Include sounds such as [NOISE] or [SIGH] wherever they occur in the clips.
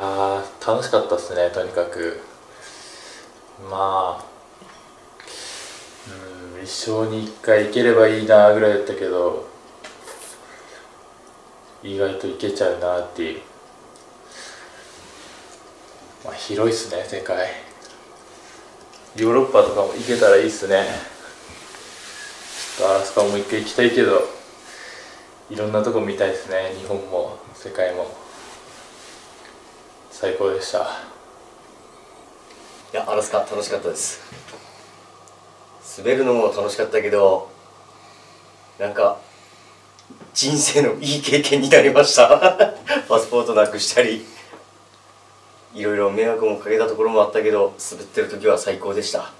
あー楽しかったですねとにかく。まあうん一生に一回行ければいいなぐらいだったけど意外と行けちゃうなっていう、まあ、広いっすね世界。ヨーロッパとかも行けたらいいっすね。ちょっとアラスカも一回行きたいけどいろんなとこ見たいですね日本も世界も。最高でした。いやアラスカ楽しかったです。滑るのも楽しかったけどなんか人生のいい経験になりました。[LAUGHS] パスポートなくしたりいろいろ迷惑もかけたところもあったけど滑ってる時は最高でした。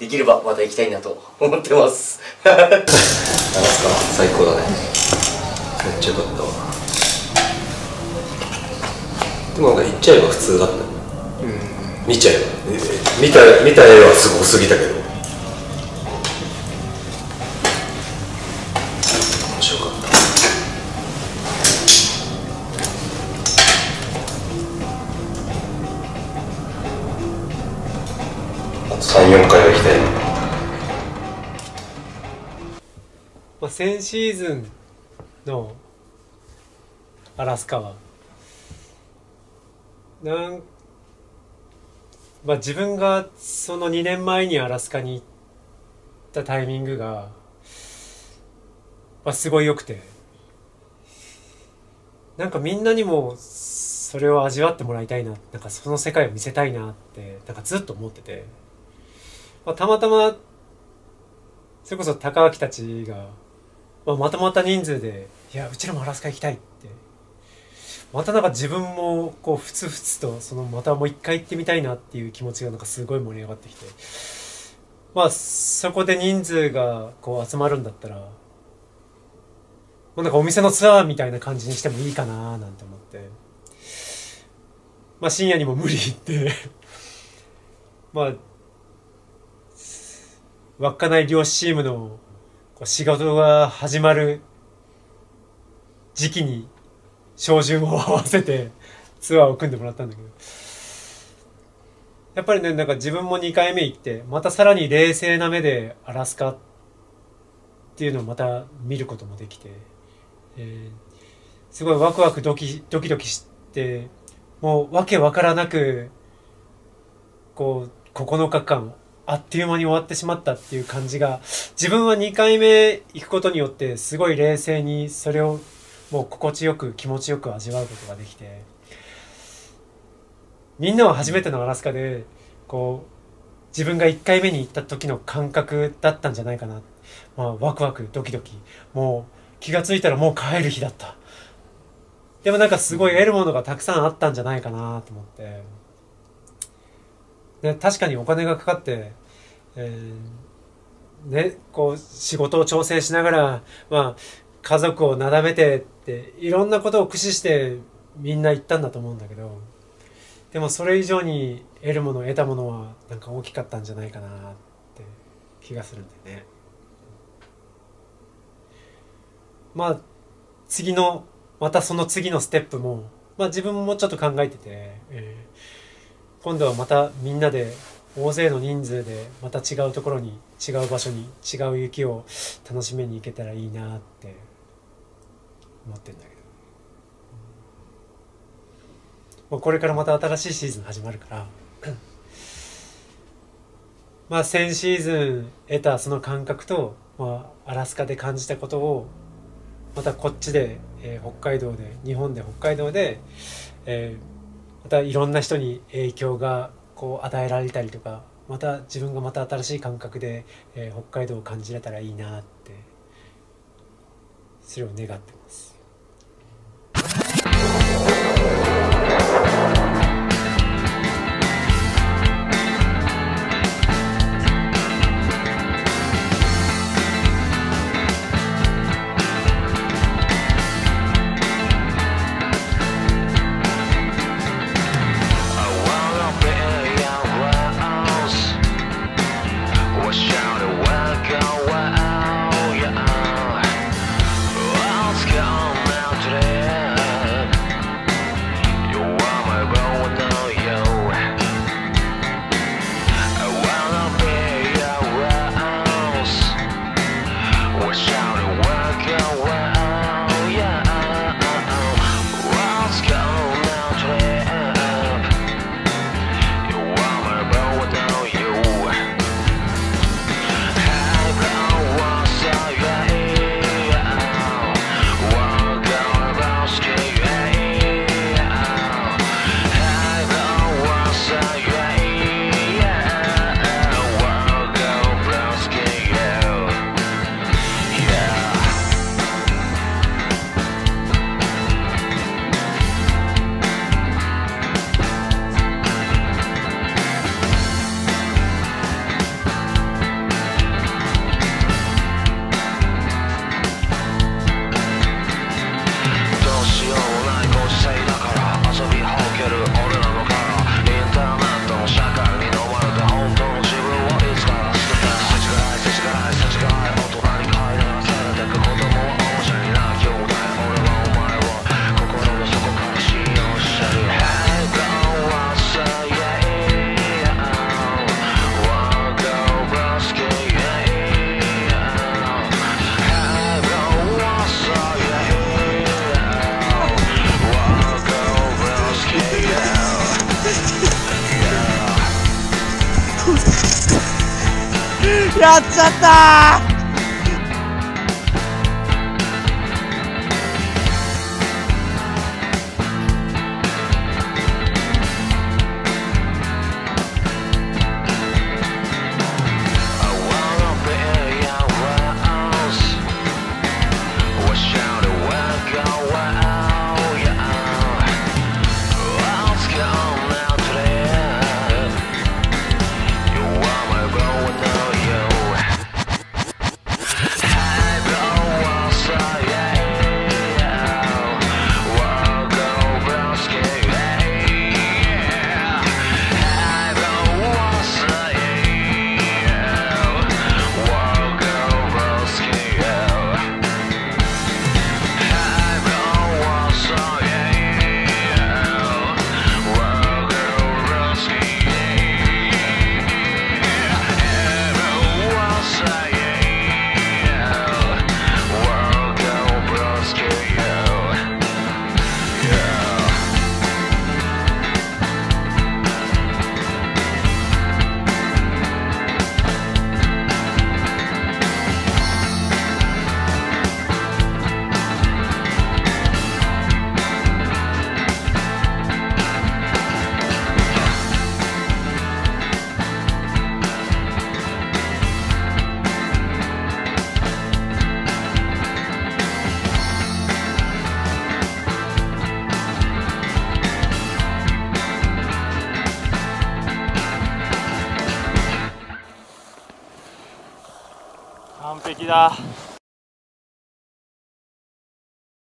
できればまた行きたいなと [LAUGHS] 思ってます。アラスカ最高だね。めっちゃよかったわでもなんか行っちゃえば普通だった、見ちゃえば。見た見た絵はすごすぎたけど。面白かった。あと34回は行きたい。まあ、先シーズンのアラスカはなんまあ自分がその2年前にアラスカに行ったタイミングが、まあ、すごい良くて。なんかみんなにもそれを味わってもらいたいななんかその世界を見せたいなってなんかずっと思ってて、まあ、たまたまそれこそ高明たちがまあ、まとまった人数で「いやうちらもアラスカ行きたい」ってまたなんか自分もこうふつふつとそのまたもう一回行ってみたいなっていう気持ちがなんかすごい盛り上がってきて。まあそこで人数がこう集まるんだったらもうなんかお店のツアーみたいな感じにしてもいいかななんて思って。まあ深夜にも無理言って。[LAUGHS] まあ稚内漁師チームのこう仕事が始まる時期に照準を合わせてツアーを組んでもらったんだけど。やっぱりねなんか自分も2回目行ってまたさらに冷静な目でアラスカっていうのをまた見ることもできて、えーすごいワクワクドキドキドキしてもうわけわからなくこう9日間あっという間に終わってしまったっていう感じが自分は2回目行くことによってすごい冷静にそれをもう心地よく気持ちよく味わうことができてみんなは初めてのアラスカでこう自分が1回目に行った時の感覚だったんじゃないかな、まあ、ワクワクドキドキ。もう気が付いたらもう帰る日だった。でもなんかすごい得るものがたくさんあったんじゃないかなと思って。ね、確かにお金がかかって、えーね、こう仕事を調整しながら、まあ、家族をなだめてっていろんなことを駆使してみんな行ったんだと思うんだけどでもそれ以上に得るもの得たものはなんか大きかったんじゃないかなって気がするんだよね。まあ次のまたその次のステップも、まあ、自分もちょっと考えてて、えー今度はまたみんなで大勢の人数でまた違うところに違う場所に違う雪を楽しみに行けたらいいなって思ってんだけど、もうこれからまた新しいシーズン始まるから [COUGHS] まあ先シーズン得たその感覚と、まあ、アラスカで感じたことをまたこっちで、えー北海道で日本で北海道で、えーまたいろんな人に影響がこう与えられたりとかまた自分がまた新しい感覚で、えー北海道を感じれたらいいなってそれを願ってます。やっちゃったした。